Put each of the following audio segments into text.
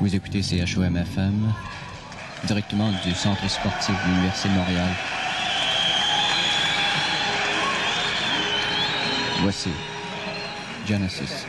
Vous écoutez CHOM FM, directement du Centre sportif de l'Université de Montréal. Voici Genesis.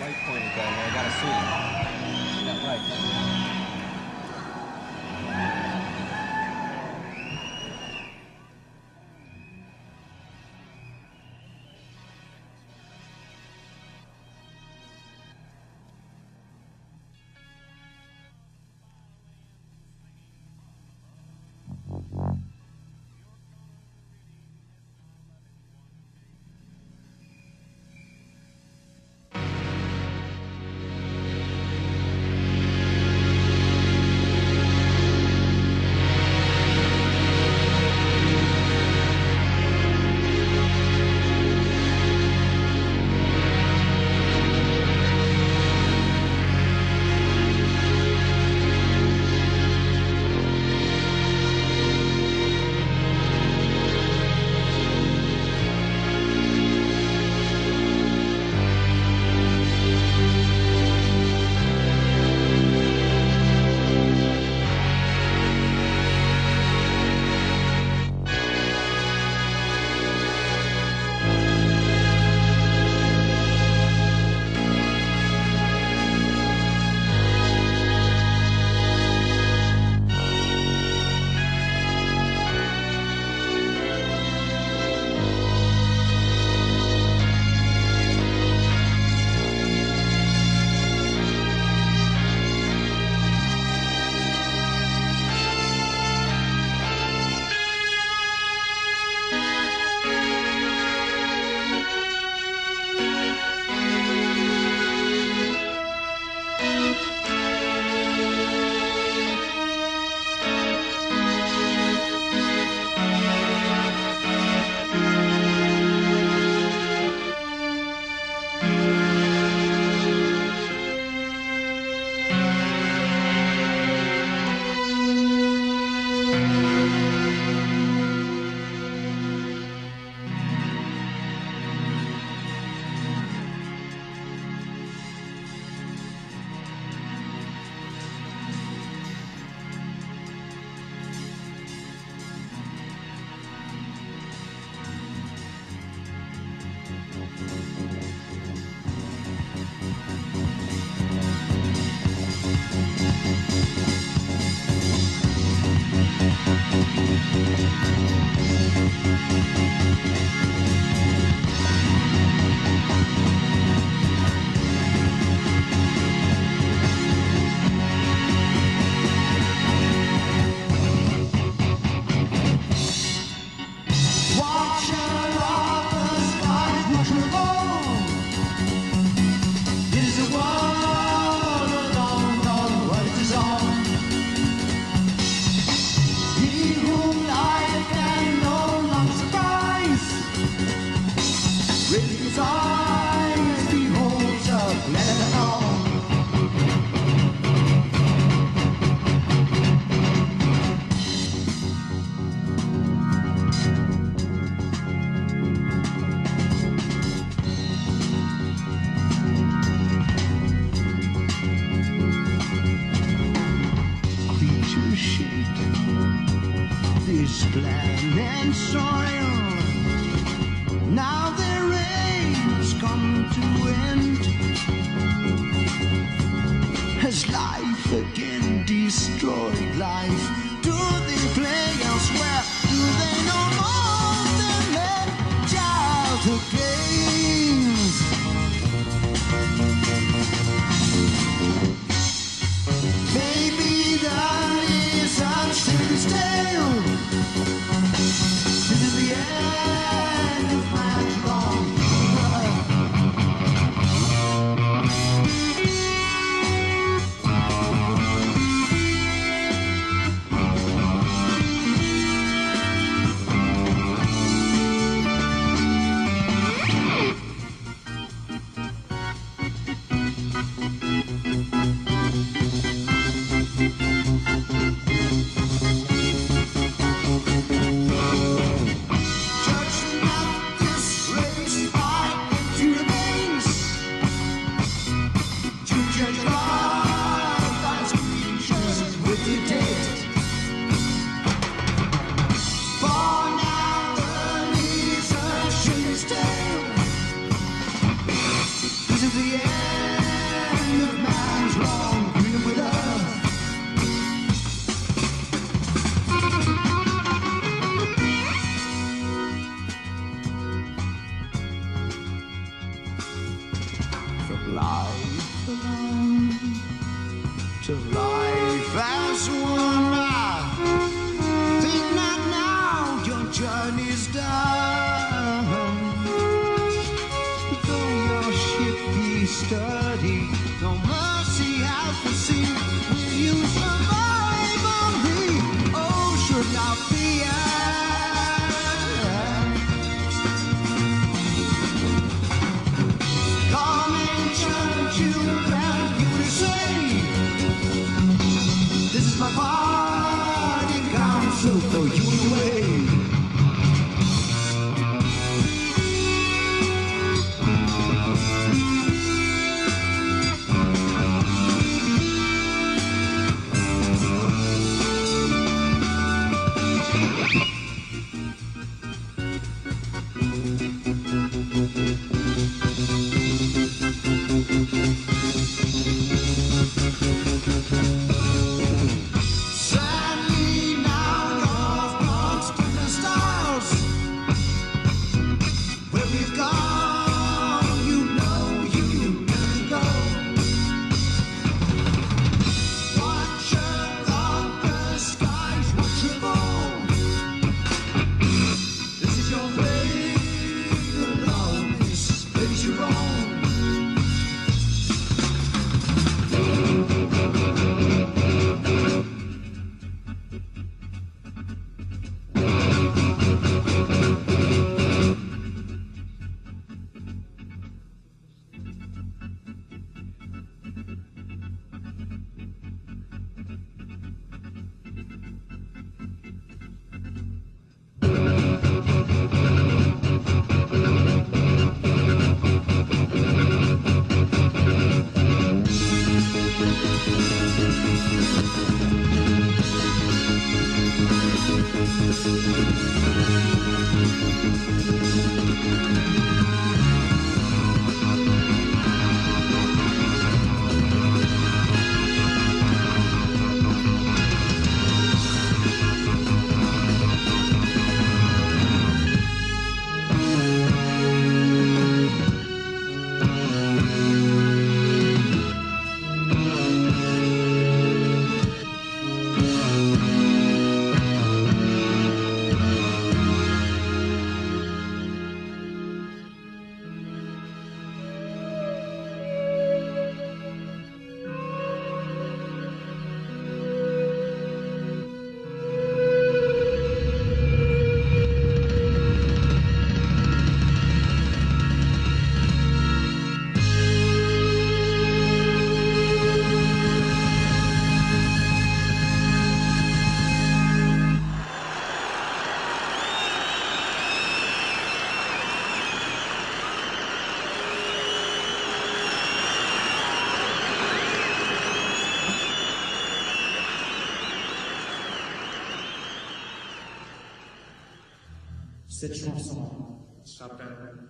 Cette chanson s'appelle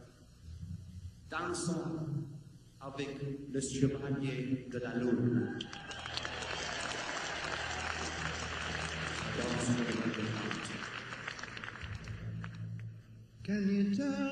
Dansons avec le chevalier de la lune. Dansons avec la lune. Can you tell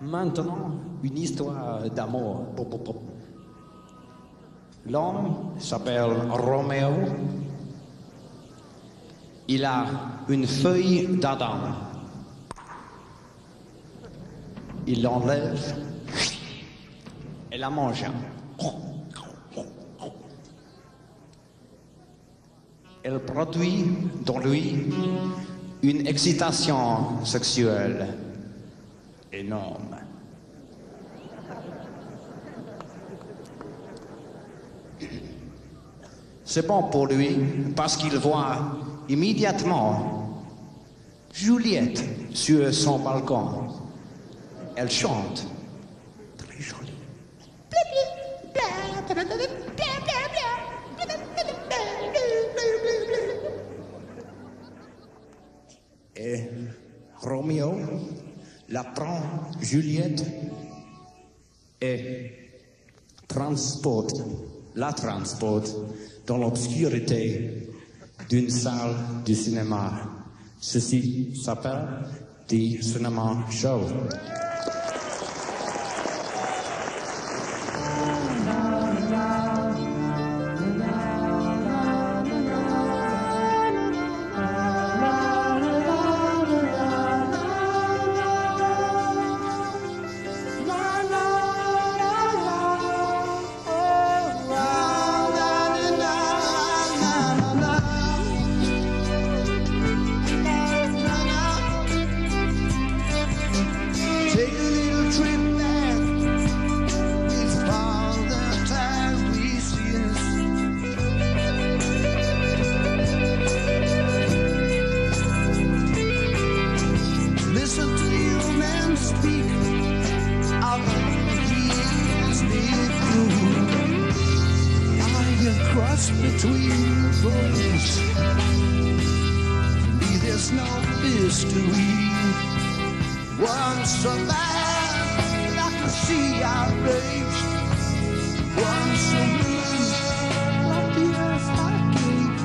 Maintenant, une histoire d'amour. L'homme s'appelle Roméo. Il a une feuille d'Adam. Il l'enlève et la mange. Elle produit dans lui une excitation sexuelle énorme. C'est bon pour lui parce qu'il voit immédiatement Juliette sur son balcon. Elle chante. Très jolie. Et Roméo la prend Juliette et transporte, la transporte dans l'obscurité d'une salle de cinéma. Ceci s'appelle The Cinema Show. Once a man like the sea outraged, once a moon like the earth I gave.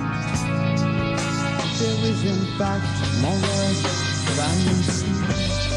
There is in fact more than sea.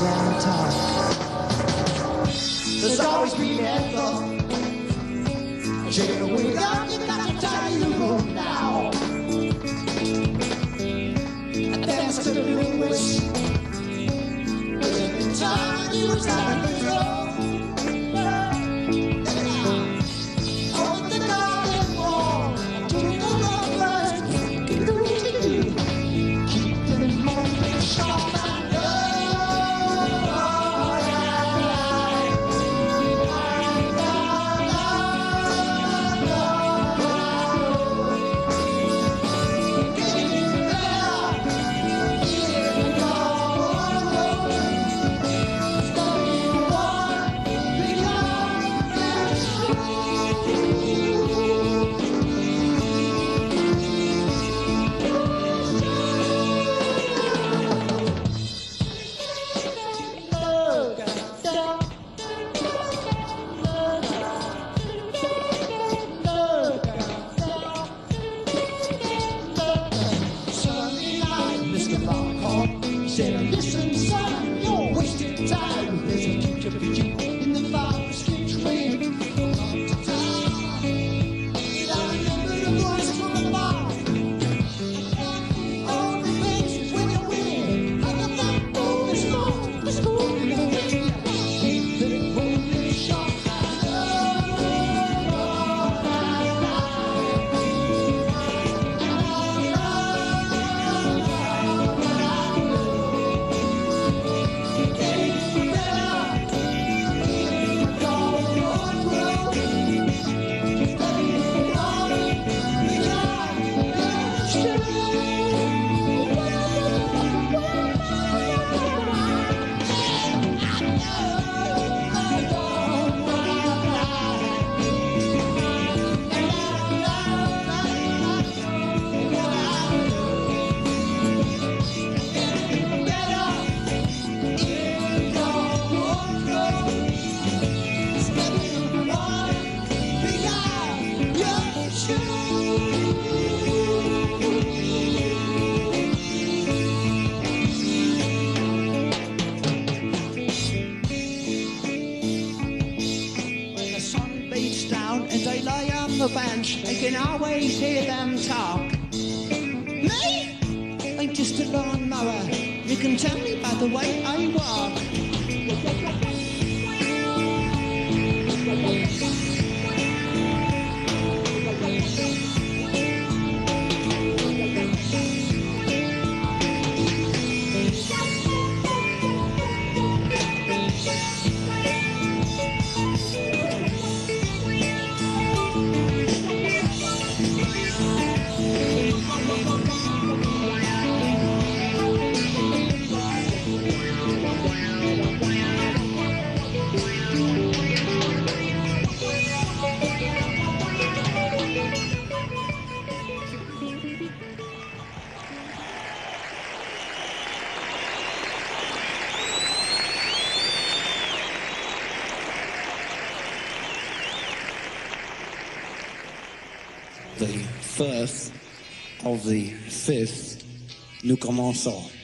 Them talk. There's always been we are, you gotta tell you room now. To the linguist. Every time you was door. The bench, I can always hear them talk. Me? I'm just a lawnmower. You can tell me by the way I walk. Of the fifth, nous commençons.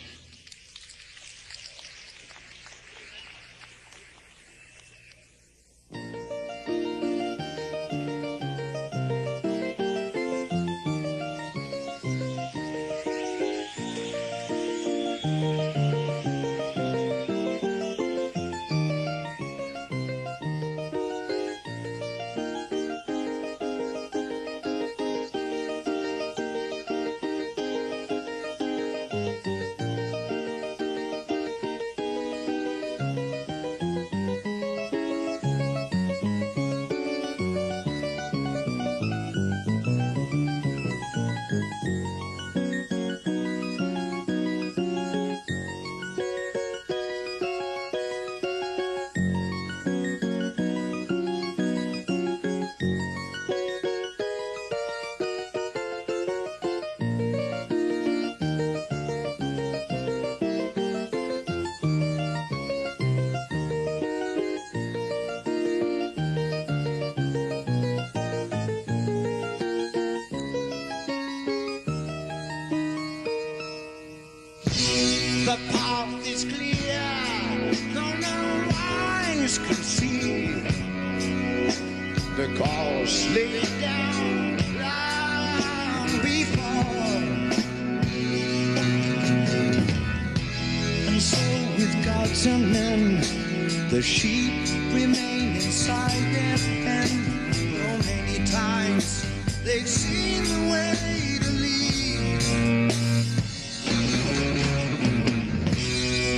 The sheep remain inside their pen. So many times they've seen the way to leave.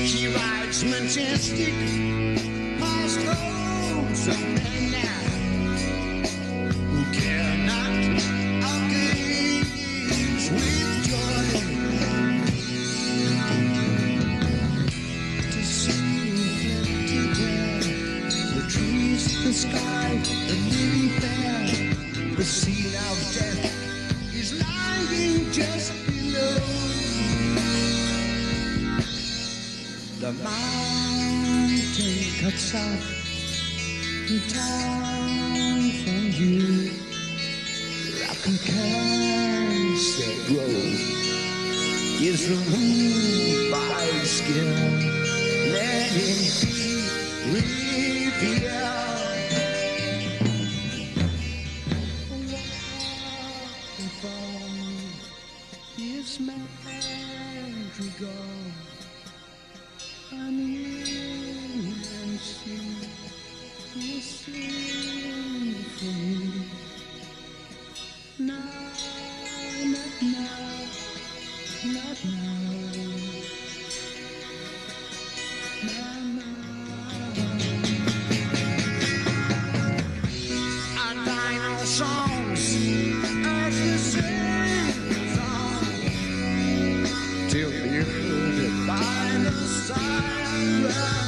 He rides majestic. Run, run.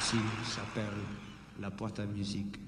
Ceci s'appelle la boîte à musique.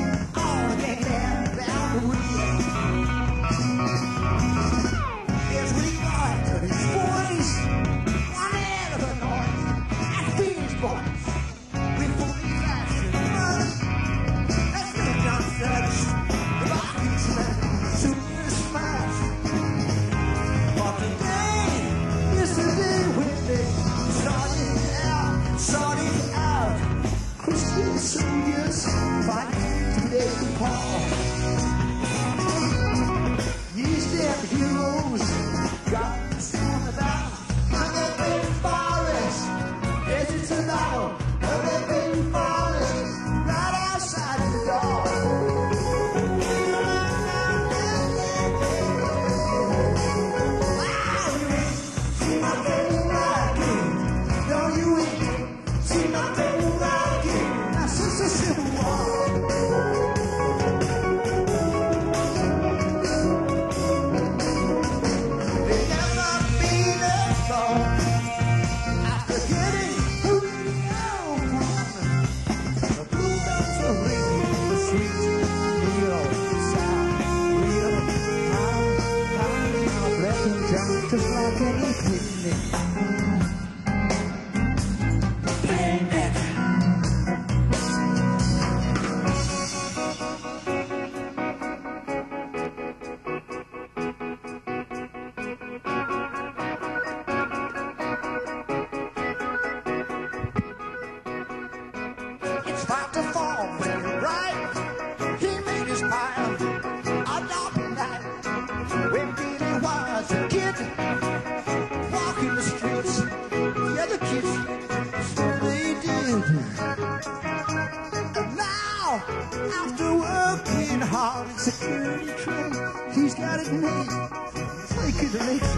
naked legs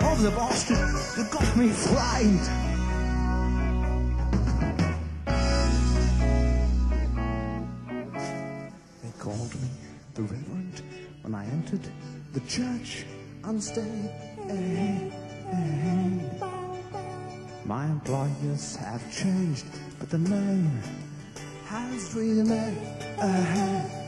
of the bastard that got me fried. called me the Reverend when I entered the church unsteady. My employers have changed, but the name has remained.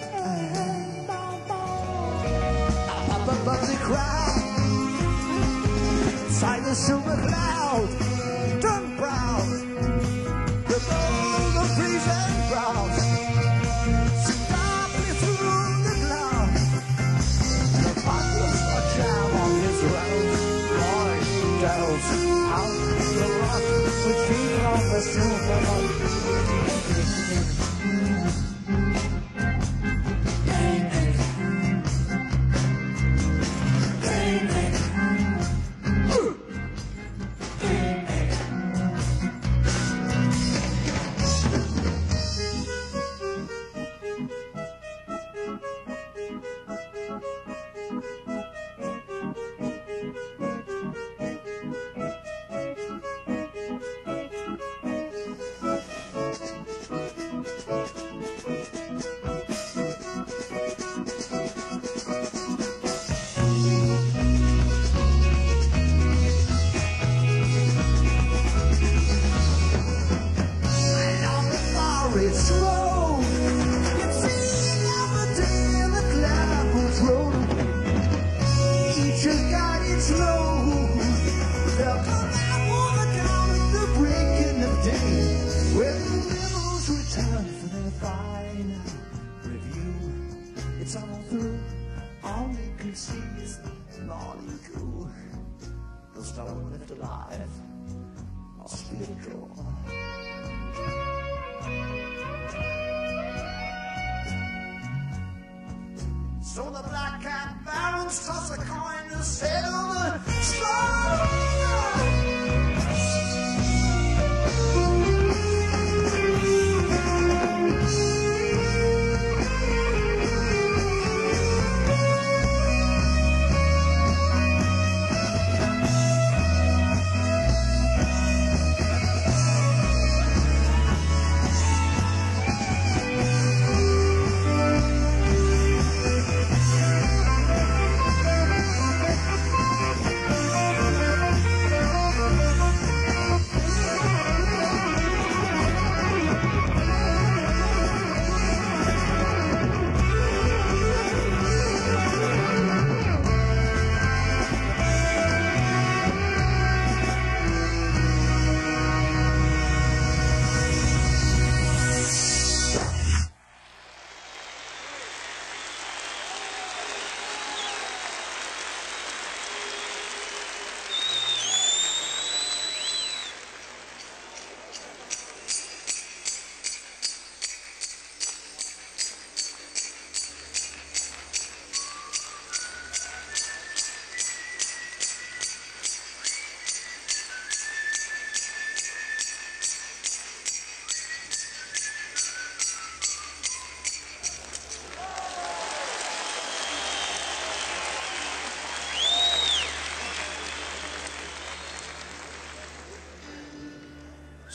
through. All you can see is naughty goo. The stone left alive, or spiritual. So the black cat barons toss a coin to say.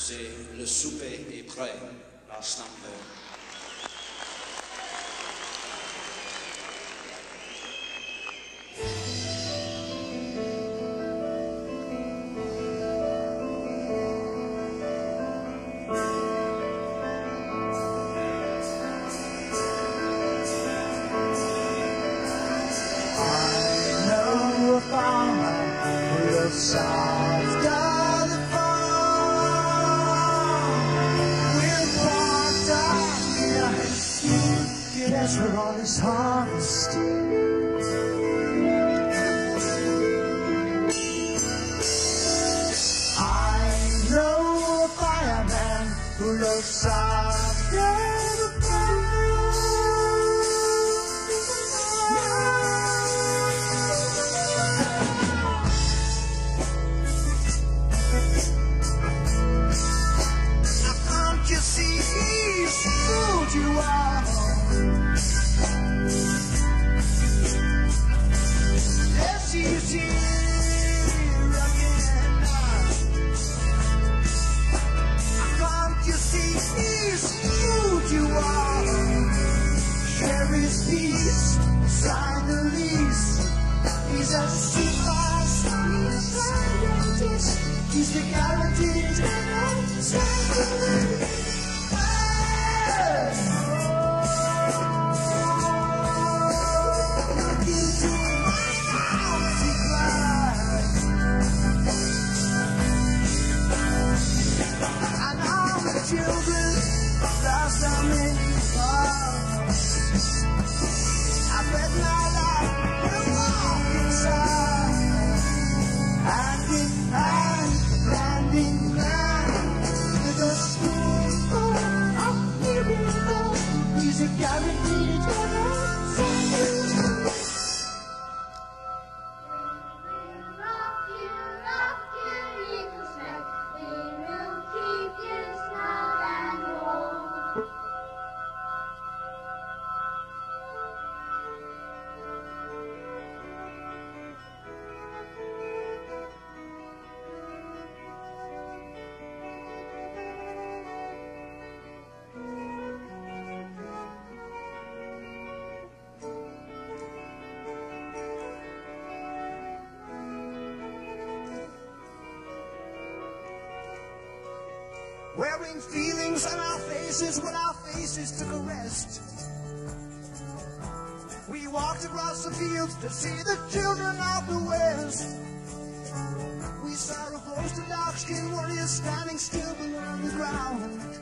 c'est Le souper est prêt par Stamper. I know a farmer who looks after treasure all his harvest. I know a fireman who looks. out. feelings on our faces when our faces took a rest. We walked across the fields to see the children of the West. We saw a host of dark-skinned warriors standing still below the ground.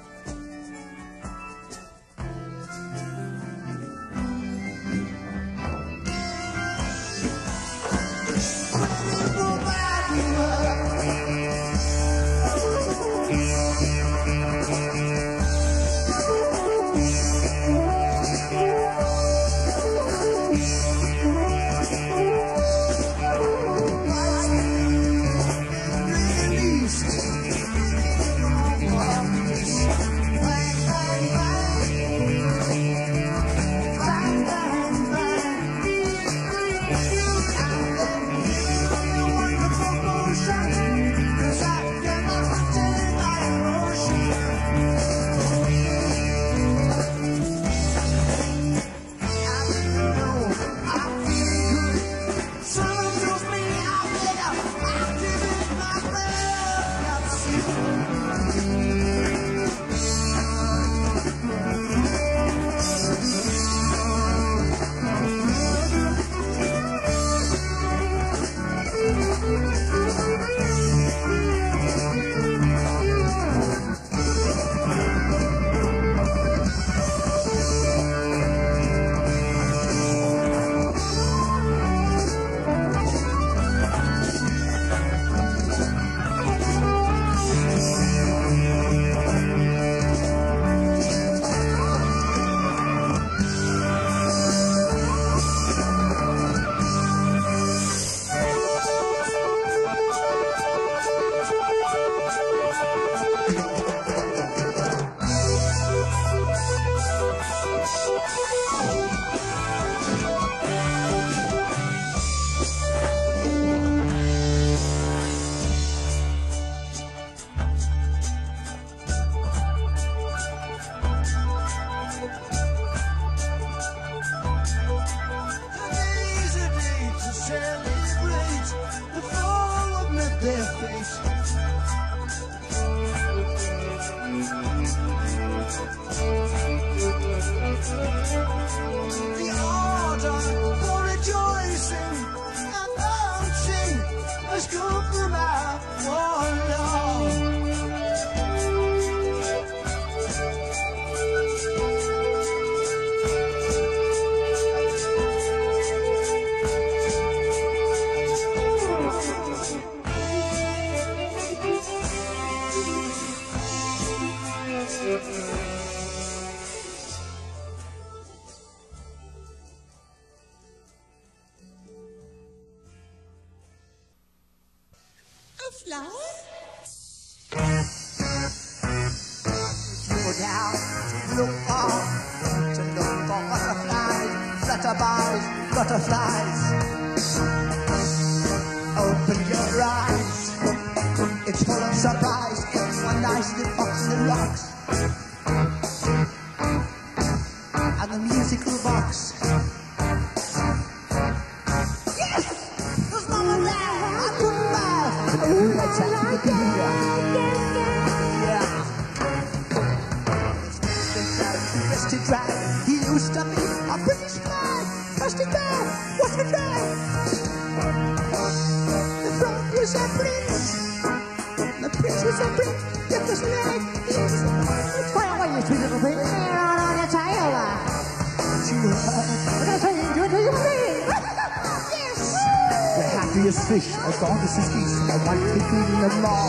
season and law.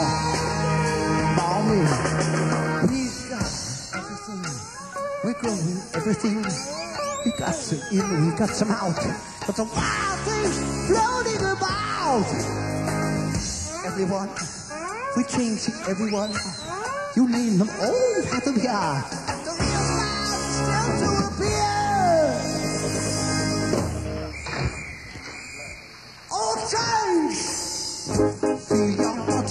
Bow me. He's got everything. We're growing everything. We got some in, we got some out. But the wild things floating about. Everyone, we're changing everyone. You name them all out of the art.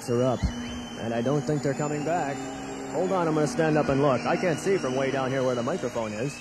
Stakes are up, and I don't think they're coming back. Hold on, I'm going to stand up and look. I can't see from way down here where the microphone is.